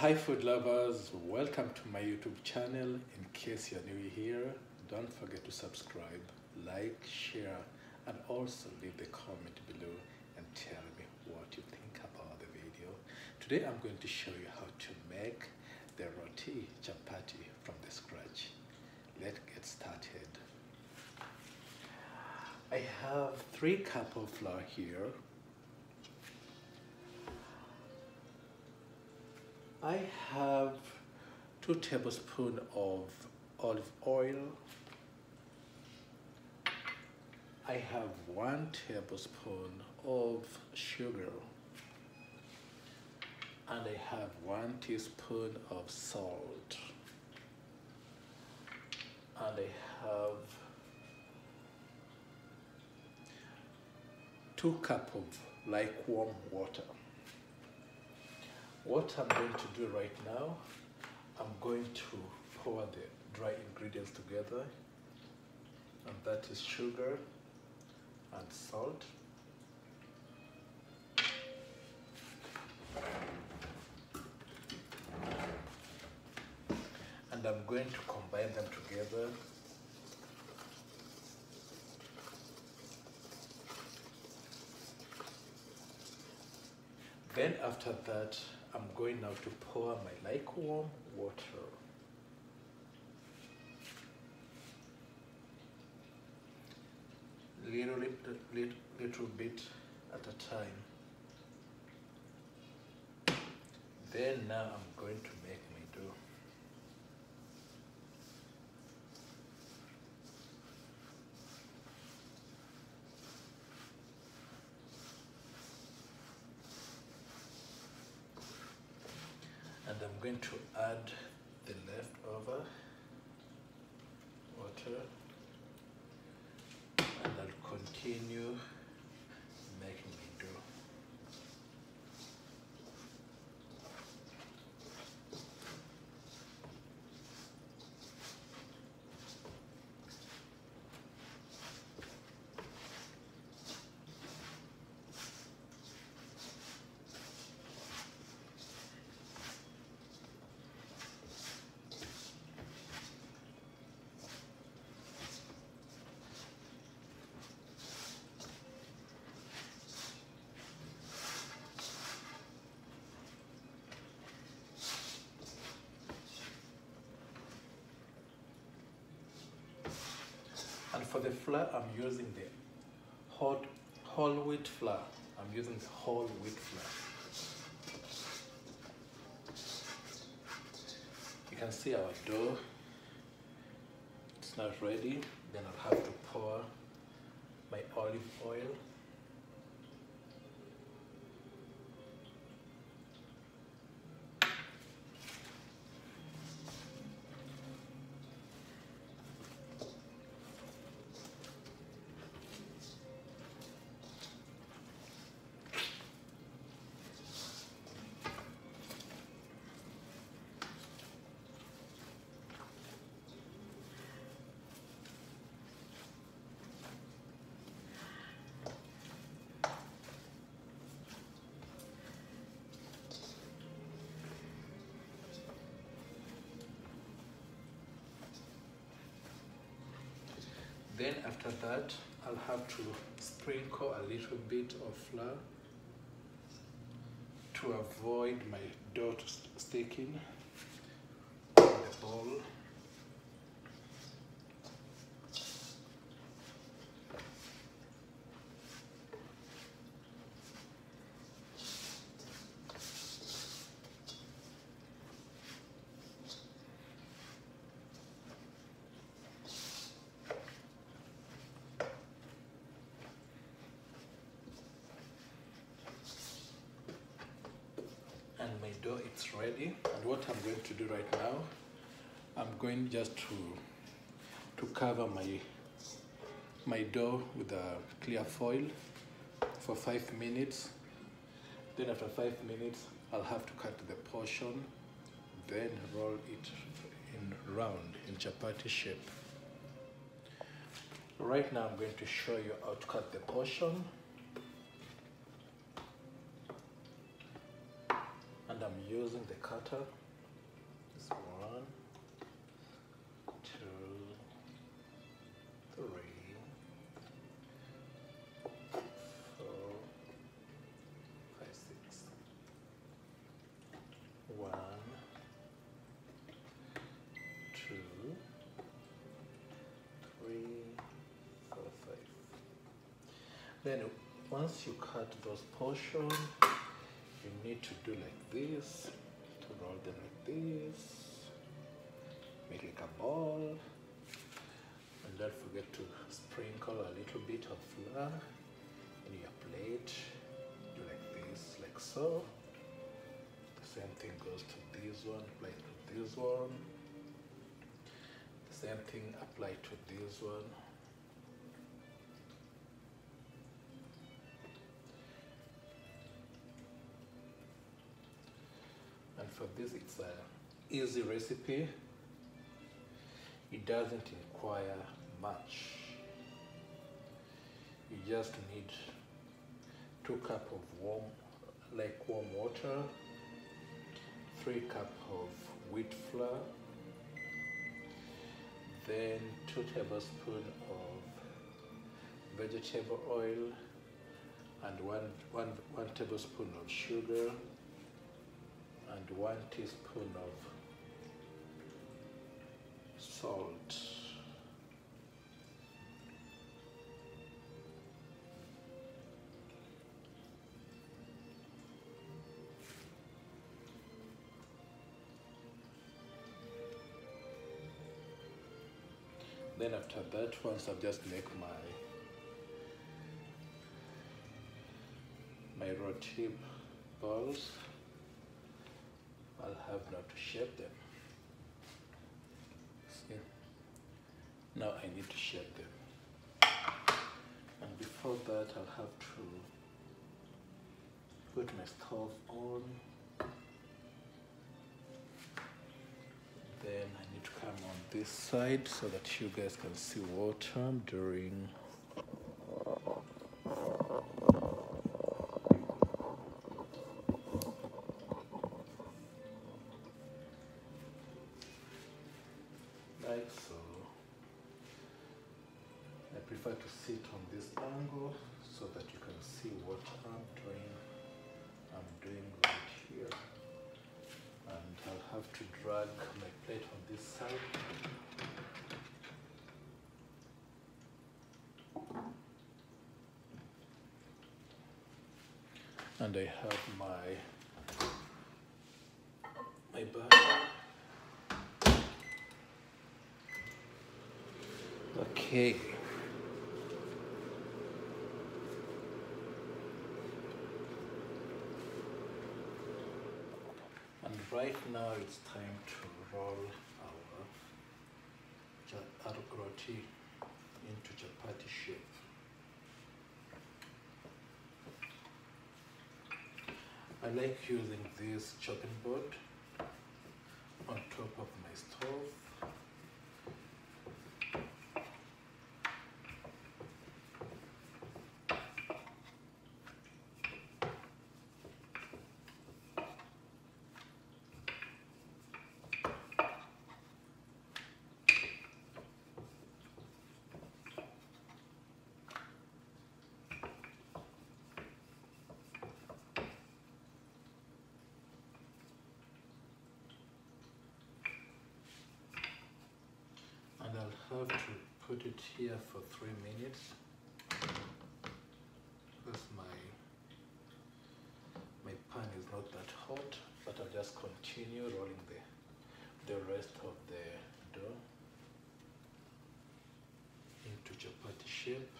Hi food lovers, welcome to my YouTube channel. In case you're new here, don't forget to subscribe, like, share, and also leave the comment below and tell me what you think about the video. Today I'm going to show you how to make the roti chapati from the scratch. Let's get started. I have three cup of flour here. I have two tablespoons of olive oil. I have one tablespoon of sugar. And I have one teaspoon of salt. And I have two cup of lukewarm water. What I'm going to do right now, I'm going to pour the dry ingredients together, and that is sugar and salt. And I'm going to combine them together Then after that, I'm going now to pour my lukewarm water. Little, little, little, little bit at a time. Then now I'm going to make my dough. and I'm going to add the leftover water and I'll continue making the dough. And for the flour, I'm using the hot whole wheat flour. I'm using the whole wheat flour. You can see our dough. It's not ready. Then I'll have to pour my olive oil. Then after that, I'll have to sprinkle a little bit of flour to avoid my dough sticking in the bowl. and my dough it's ready. And what I'm going to do right now I'm going just to to cover my my dough with a clear foil for five minutes. Then after five minutes I'll have to cut the portion then roll it in round in chapati shape. Right now I'm going to show you how to cut the portion using the cutter. This one, two, three, four, five, six. One, two, three, four, five. Then once you cut those portions, need to do like this, to roll them like this, make like a ball, and don't forget to sprinkle a little bit of flour in your plate. Do like this, like so. The same thing goes to this one, apply to this one. The same thing apply to this one. For this it's a easy recipe it doesn't require much. You just need two cup of warm like warm water three cup of wheat flour then two tablespoon of vegetable oil and one, one, one tablespoon of sugar and one teaspoon of salt. Then after that, once I've just make my my roti balls, I'll have now to shape them. See? Now I need to shape them. And before that, I'll have to put my stove on. Then I need to come on this side so that you guys can see what I'm doing. Sit on this angle so that you can see what I'm doing. I'm doing right here. And I'll have to drag my plate on this side. And I have my my bag. Okay. And right now it's time to roll our roti into chapati shape. I like using this chopping board on top of my stove and I'll have to put it here for three minutes because my my pan is not that hot but I'll just continue rolling the the rest of the dough into chapati shape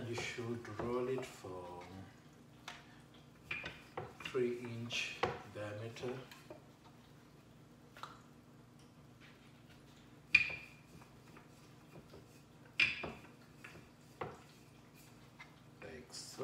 and you should roll it for three inch center. Like so.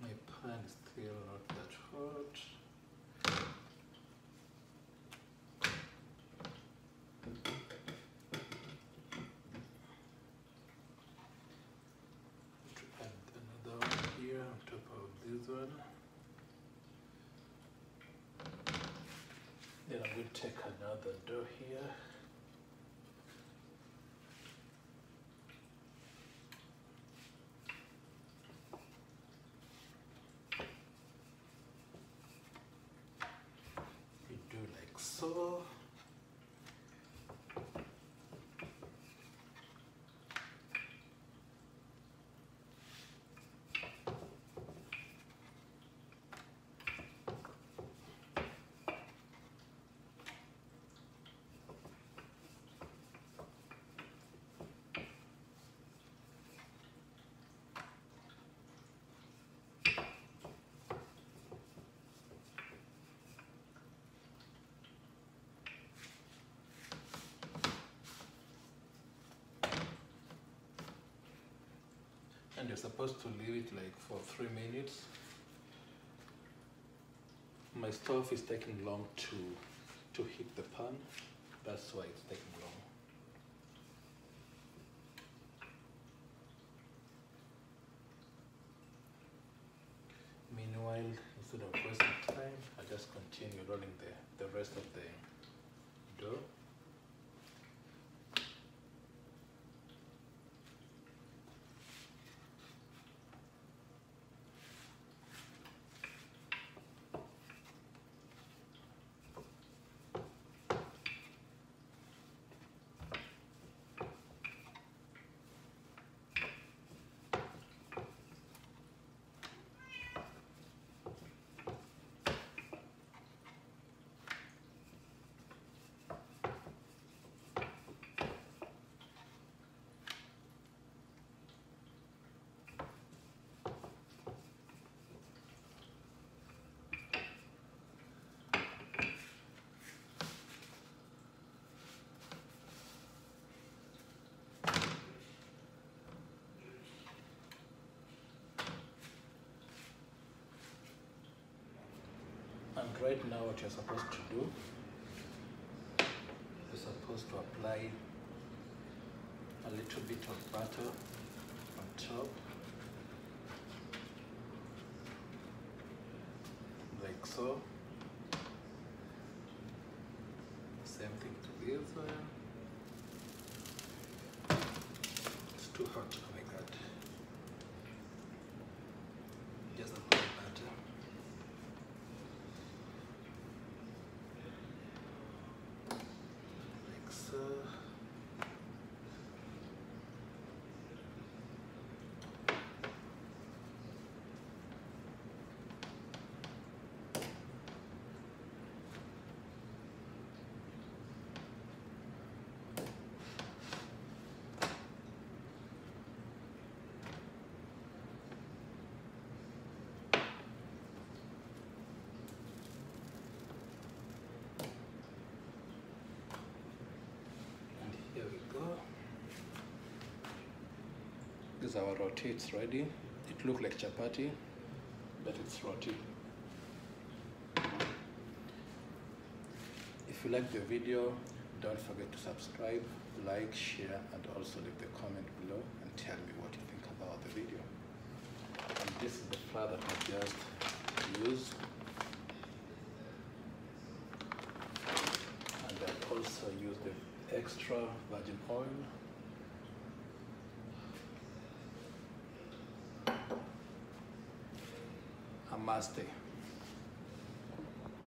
My still not that hot. Add another here on top of this one. Then I'm going to take another dough here. You do like so. And you're supposed to leave it like for three minutes. My stove is taking long to to heat the pan. That's why it's taking long. Meanwhile, instead of wasting time, I just continue rolling the, the rest of the dough. And right now what you're supposed to do, you're supposed to apply a little bit of butter on top. Like so. Same thing to this one. It's too hot, oh my god. Just apply butter. like so. And here we go. This is our roti, it's ready. It looked like chapati, but it's roti. If you like the video, don't forget to subscribe, like, share, and also leave the comment below and tell me what you think about the video. And this is the flour that I just used. And I also used the extra virgin oil. Namaste.